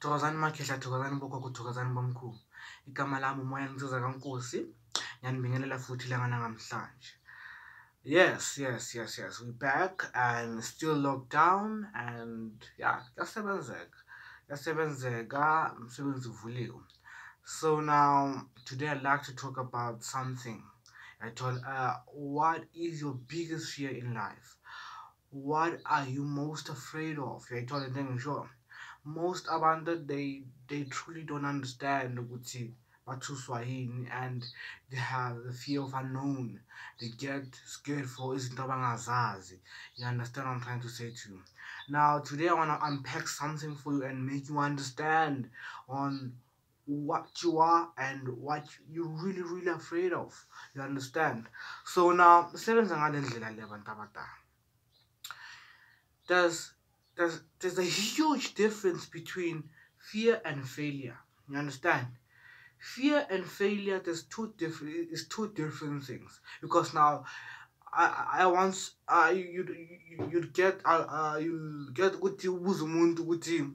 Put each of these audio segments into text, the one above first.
thokozani makhehla thokozani bogogo thokozani bomkhulu. Igama lami umoya nziza kankosi ngiyanibingelela futhi ilanga nangamhlanje yes yes yes yes we back and still locked down and yeah kuyasebenzeka kuyasebenzeka umsebenzi uvuliwe. So now today i'd like to talk about something. I told uh what is your biggest fear in life? What are you most afraid of? Uyayithola into engisho most abantu they they truly don't understand ukuthi bathuswa yini and they have the fear of unknown. They get scared for izinto abangazazi. You understand what i'm trying to say to you? Now today i want to unpack something for you and make you understand on what you are and what you're really really afraid of. You understand? So now sebenza ngale ndlela le there's there's a huge difference between fear and failure. You understand? Fear and failure there's two different is two different things. Because now I, I once uh, you, you you'd get uh, uh you get ukuthi ubuza umuntu ukuthi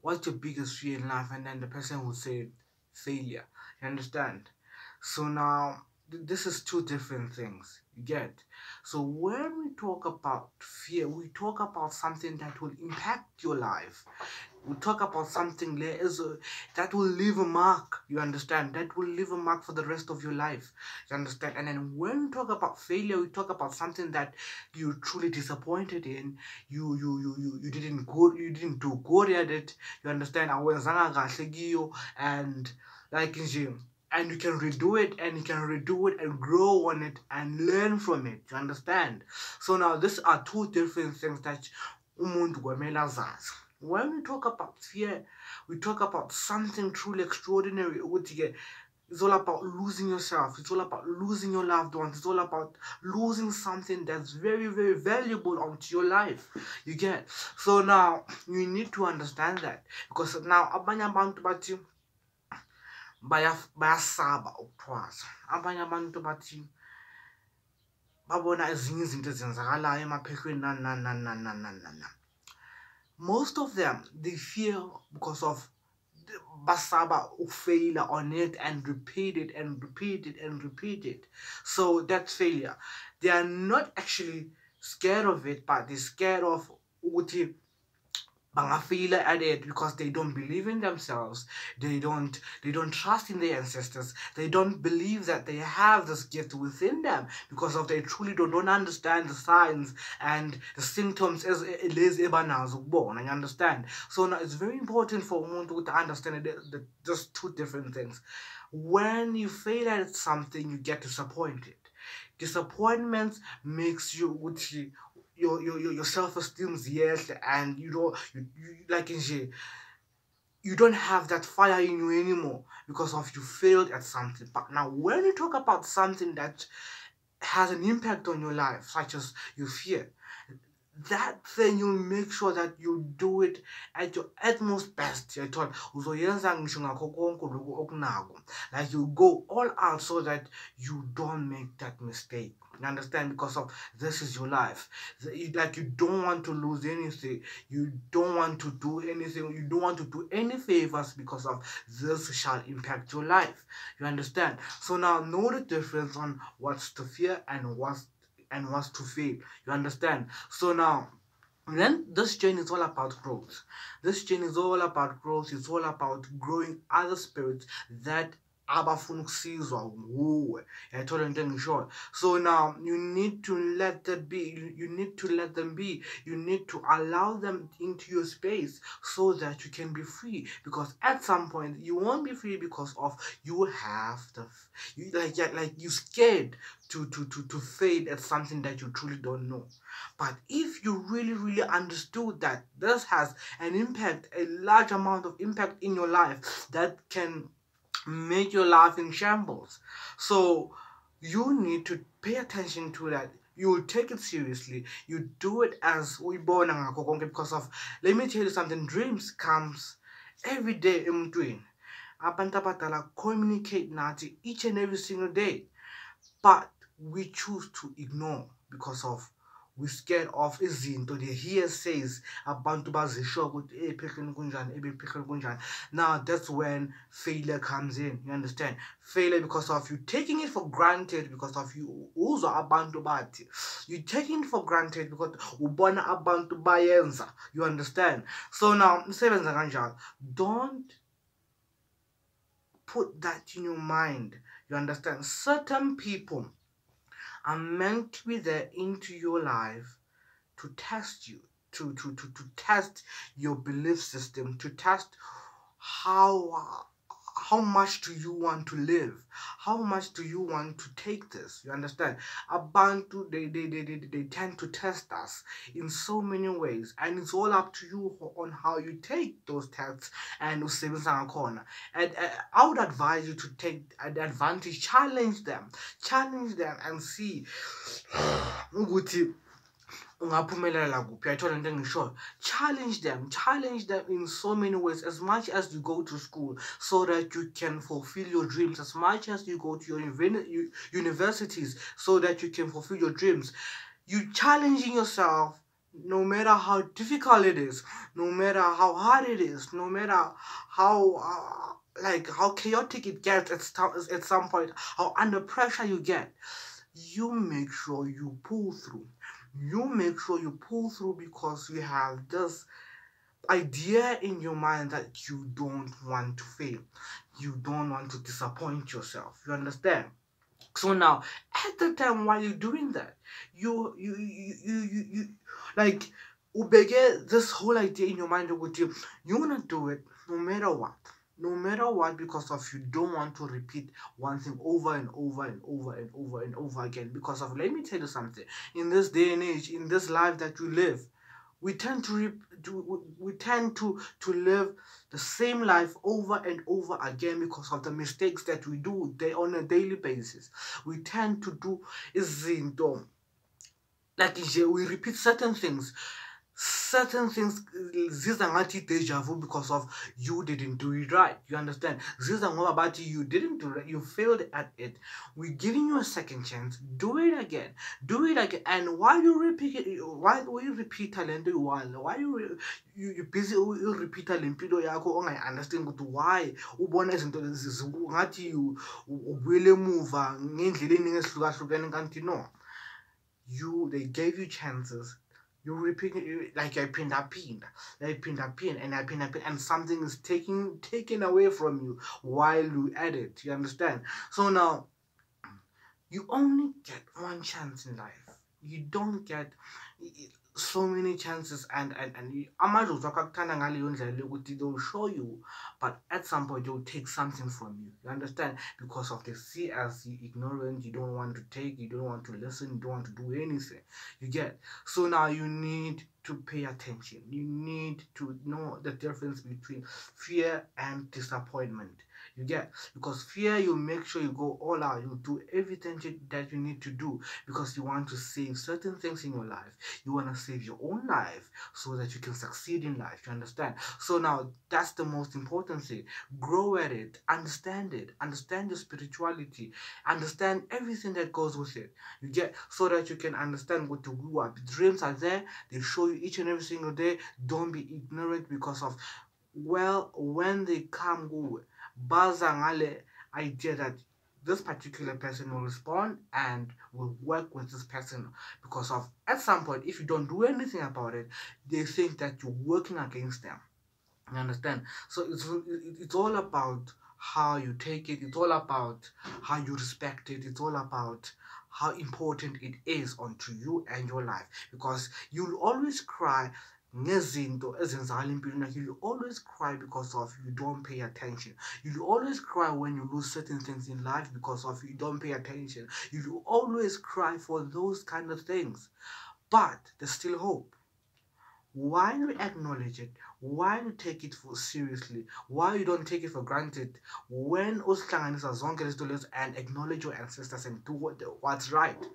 what's your biggest fear in life? And then the person would say failure. You understand? So now th- this is two different things get. So when we talk about fear we talk about something that will impact your life. We talk about something that will leave a mark you understand? That will leave a mark for the rest of your life you understand? And then when we talk about failure we talk about something that you're truly disappointed in. You you you you, you didn't go you didn't do good at it you understand? And like nje and you can redo it and you can redo it and grow on it and learn from it you understand? So now these are two different things that umuntu kwamele when we talk about fear we talk about something truly extraordinary it's all about losing yourself it's all about losing your loved ones it's all about losing something that's very very valuable onto your life. You get? So now you need to understand that because now abanye abantu bathi bayasaba ukuthwasa. Abanye abantu bathi babona ezinye izinto ezenzakalayo emaphehlweni nanananananana most of them they fear because of basaba ukufeyila on it and repeat it and repeat it and repeat it. So that's failure. They are not actually scared of it but they're scared of ukuthi bangafeyila at it because they don't believe in themselves. They don't they don't trust in their ancestors. They don't believe that they have this gift within them because of they truly don't, don't understand the signs and the symptoms as lezi ebanazo ukubona you understand? So now it's very important for umuntu to understand that just two different things. When you fail at something you get disappointed. Disappointment makes you ukuthi your your your, your self-esteem yes and you don't you, you like nje you don't have that fire in you anymore because of you failed at something. But now when you talk about something that has an impact on your life such as your fear that thing you make sure that you do it at your utmost best. Like you go all out so that you don't make that mistake. You understand? Because of this is your life. Like you don't want to lose anything. You don't want to do anything. You don't want to do any favors because of this shall impact your life. You understand? So now know the difference on what's to fear and what's and wants to fail you understand? So now then this chain is all about growth. This chain is all about growth. It's all about growing other spirits that abafuna ukusizwa nguwe yayithola into engishoyo so now you need to let that be you, you need to let them be. You need to allow them into your space so that you can be free. Because at some point you won't be free because of you have the you like like you scared to to to to fade at something that you truly don't know. But if you really really understood that this has an impact a large amount of impact in your life that can make your life in shambles. So you need to pay attention to that. You take it seriously. You do it as uyibona ngakho konke because of let me tell you something dreams comes every day emntwini abantu abadala communicate nathi each and every single day but we choose to ignore because of we scared of izinto the hearsays abantu bazisho ukuthi eh, ephehlweni kunjani ebephehlweni kunjani. Now that's when failure comes in you understand? Failure because of you taking it for granted because of you uzwa abantu bathi you taking it for granted because ubona abantu bayenza you understand? So now isebenza kanjalo. Don't put that in your mind you understand? Certain people are meant to be there into your life to test you, to, to, to, to test your belief system, to test how how much do you want to live? How much do you want to take this? You understand? Abantu they they, they, they, they tend to test us in so many ways and it's all up to you on how you take those tests and usebenzisa and uh, i would advise you to take advantage challenge them. Challenge them and see ungaphumelela kuphi? Uyayithola into engishoyo challenge them challenge them in so many ways. As much as you go to school so that you can fulfill your dreams as much as you go to your universities so that you can fulfill your dreams you challenging yourself no matter how difficult it is no matter how hard it is no matter how uh, like how chaotic it gets at, at some point how under pressure you get you make sure you pull through. You make sure you pull through because you have this idea in your mind that you don't want to fail. You don't want to disappoint yourself. You understand? So now at the time while you're doing that you you you you, you, you like this whole idea in your mind with you you want to do it no matter what no matter what because of you don't want to repeat one thing over and over and over and over and over again. Because of let me tell you something. In this day and age in this life that we live we tend to, re- we tend to to live the same life over and over again because of the mistakes that we do they on a daily basis. We tend to do izinto. Like we repeat certain things certain things ziza ngathi deja vu because of you didn't do it right you understand? Ziza ngoba bathi you didn't do it you failed at it. We're giving you a second chance do it again do it again. And why you repeat it while you repeat le nto iwile while you you you busy you repeat le mpilo yakho ongayi-understand ukuthi why ubona izinto lezi ngathi ubuyele emuva ngendlela eningi ezihlukahlukene kanti no. You they gave you chances you repeat it like I pinned a pin, I pinned a pin, and I pin pin, and something is taken taken away from you while you edit. You understand? So now you only get one chance in life. You don't get so many chances and and and amazwi akakuthanda ngaleyo ndlela yokuthi they will show you but at some point they will take something from you you understand? Because of the see as you ignorant you don't want to take you don't want to listen you don't want to do anything you get? So now you need to pay attention you need to know the difference between fear and disappointment you get? Because fear you make sure you go all out you do everything that you need to do because you want to save certain things in your life. You want to save your own life so that you can succeed in life you understand? So now that's the most important thing. Grow at it. Understand it. Understand your spirituality. Understand everything that goes with it. You get? So that you can understand what do up dreams are there. They show you each and every single day. Don't be ignorant because of well when they come good baza ngale idea that this particular person will respond and will work with this person. Because of at some point if you don't do anything about it they think that you're working against them. You understand? So it's it's all about how you take it. It's all about how you respect it. It's all about how important it is onto you and your life. Because you'll always cry ngezinto empilweni yakho. You'll always cry because of you don't pay attention. You'll always cry when you lose certain things in life because of you don't pay attention. You'll always cry for those kind of things. But there's still hope. Why you acknowledge it? Why you take it for seriously? Why you don't take it for granted? When uzihlanganisa zonke lezinto lezo and acknowledge your ancestors and do what, what's right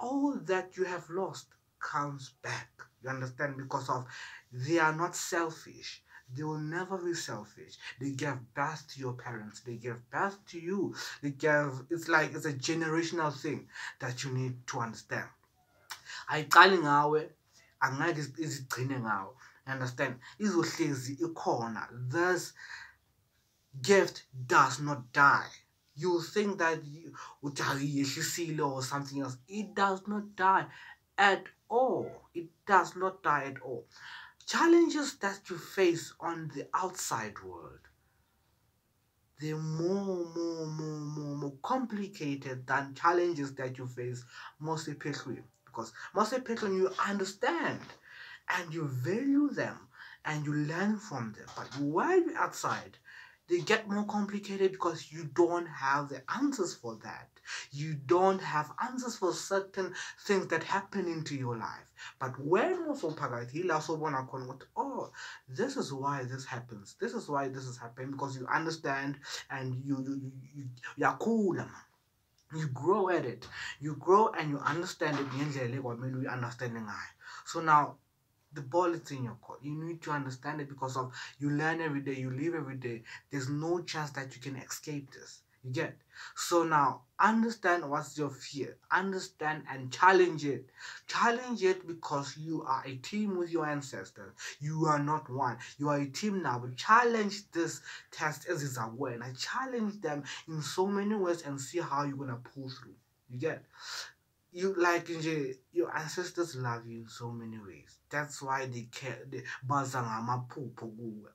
all that you have lost comes back you understand? Because of they are not selfish. They will never be selfish. They give birth to your parents. They give birth to you. They give it's like it's a generational thing that you need to understand. I ayiqali ngawe angeke izigcine ngawe understand izohlezi ikhona this gift does not die you think that you or something else it does not die at all it does not die at all challenges that you face on the outside world they're more, more, more, more, more complicated than challenges that you face mostly people because mostly people you understand and you value them and you learn from them. But while you're outside, they get more complicated because you don't have the answers for that. You don't have answers for certain things that happen into your life. But when also phakathi also ubona khona ukuthi oh this is why this happens. This is why this is happening because you understand and you you you uyakhula man. You grow at it. You grow and you understand it ngendlela ekwamele uyi-understande ngayo. So now the ball is in your court. You need to understand it because of you learn every day, you live every day. There's no chance that you can escape this. You get so now understand what's your fear, understand and challenge it. Challenge it because you are a team with your ancestors. You are not one, you are a team now. But challenge this test as is aware and I challenge them in so many ways and see how you're gonna pull through. You get you like your ancestors love you so many ways. That's why they care they baza ngamaphupho kuwe.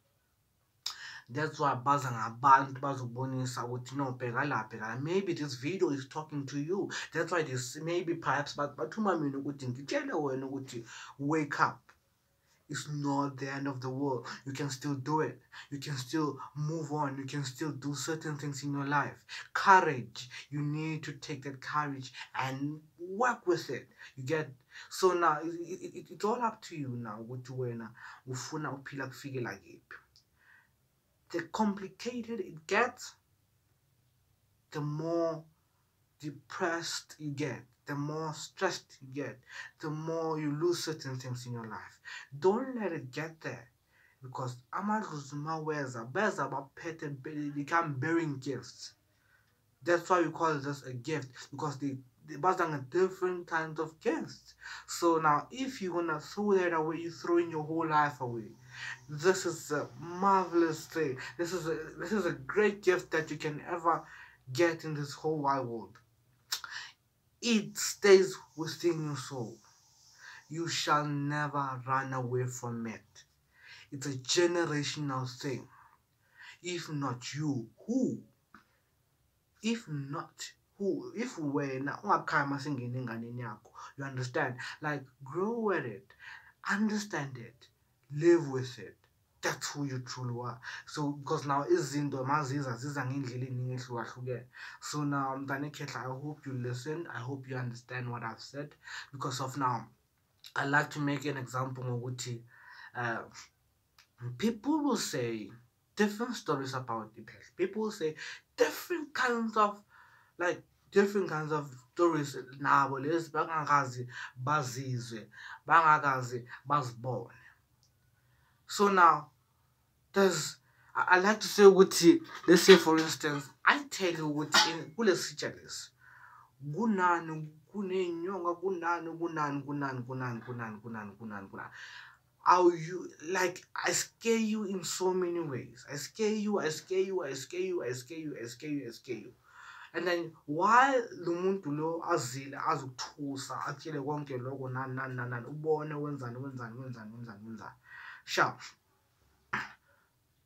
That's why baza ngabantu bazobonisa ukuthi no bheka la bheka maybe this video is talking to you. That's why this maybe perhaps bathuma mina ukuthi ngitshele wena ukuthi wake up it's not the end of the world. You can still do it. You can still move on. You can still do certain things in your life. Courage. You need to take that courage and work with it. You get so now it, it, it, it's all up to you now ukuthi wena ufuna uphila kufikela kephi. The complicated it gets, the more depressed you get the more stressed you get, the more you lose certain things in your life. Don't let it get there. Because amadluzuma weza beza baphethe become bearing gifts. That's why we call this a gift because they they based on different kinds of gifts. So now if you're gonna throw that away, you're throwing your whole life away. This is a marvelous thing. This is a this is a great gift that you can ever get in this whole wide world it stays within your soul. You shall never run away from it. It's a generational thing. If not you, who? If not who? If wena ungakhaya singene enganeni yakho, you understand? Like grow with it, understand it, live with it that's who you truly are. So because now izinto maziza ziza ngendlela eningi ehlukahlukene so now mntana ekhehla i hope you listen. I hope you understand what i've said. Because of now i like to make an example ngokuthi uh, people will say different stories about the past people say different kinds of like different kinds of stories nabo lezi bangakazi bazizwe bangakazi bazibone. So now there's I, like to say ukuthi let's say for instance you ukuthi kule sitsha lesi kunani kuney'nyonga kunani kunani kunani kunani kunani kunani kunani kunani how you like I scare you in so many ways. I scare you, I scare you, I scare you, I scare you, I scare you, I scare you. And then while lo muntu lo azile azokuthusa atshele konke lokho nani nani nani ubone wenzani wenzani wenzani wenzani wenzani sharp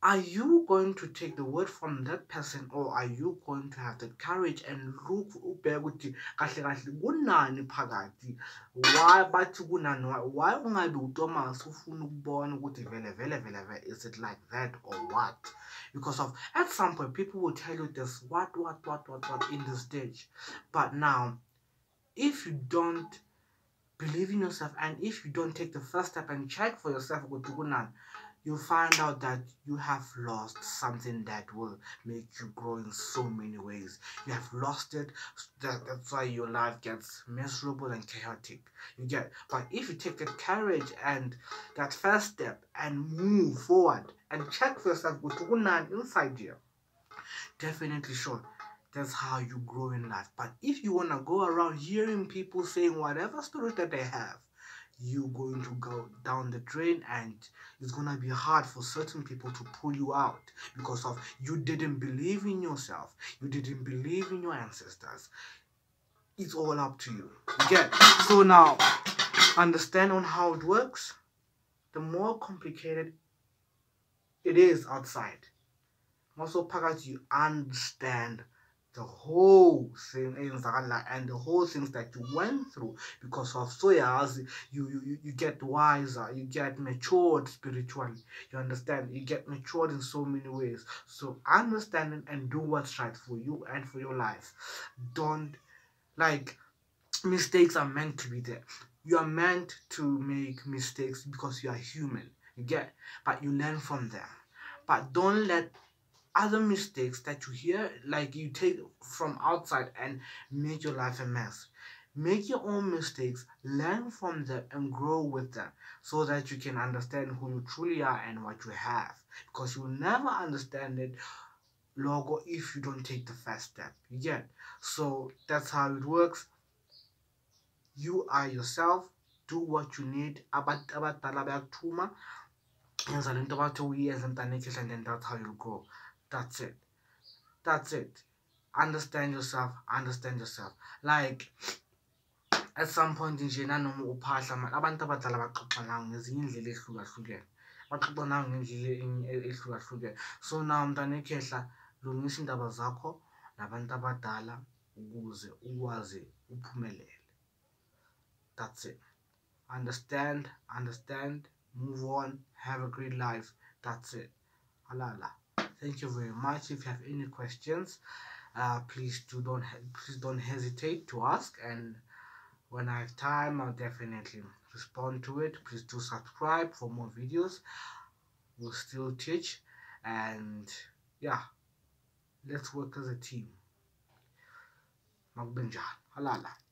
are you going to take the word from that person or are you going to have the courage and look ubheka ukuthi kahle kahle kunani phakathi? Why bathi kunani? Why ungabe uThomas ufuna ukubona ukuthi vele vele vele vele is it like that or what? Because of at some point people will tell you this what what what what what in this stage. But now if you don't believe in yourself and if you don't take the first step and check for yourself ukuthi kunani you find out that you have lost something that will make you grow in so many ways. You have lost it, that, that's why your life gets miserable and chaotic. You get, but if you take that courage and that first step and move forward and check yourself with inside you, definitely sure that's how you grow in life but if you want to go around hearing people saying whatever spirit that they have you're going to go down the drain and it's to be hard for certain people to pull you out because of you didn't believe in yourself you didn't believe in your ancestors. It's all up to you. Get so now understand on how it works? The more complicated it is outside. Also phakathi you understand the whole thing and the whole things that you went through because of so you, you you get wiser you get matured spiritually. You understand? You get matured in so many ways. So understand and do what's right for you and for your life. Don't like mistakes are meant to be there. You are meant to make mistakes because you are human. You get? But you learn from them. But don't let other mistakes that you hear like you take from outside and make your life a mess. Make your own mistakes learn from them and grow with them so that you can understand who you truly are and what you have. Because you'll never understand it logo if you don't take the first step. You get so that's how it works. You are yourself. Do what you need. And then that's how you go that's it. That's it. Understand yourself. Understand yourself. Like at some point nje nanoma uphahla mani abantu abadala baxoxa nawo ngezinye indlela ehlukahlukene baxoxa nawo ngendlela ehlukahlukene so naw mntana ekhehla lungisa indaba zakho nabantu abadala ukuze ukwazi uphumelele. That's it. Understand understand move on have a great life. That's it. Halala thank you very much. If you have any questions uh, please do don't please don't hesitate to ask. And when i have time i'll definitely respond to it. Please do subscribe for more videos. We'll still teach. And yeah let's work as a team. Halala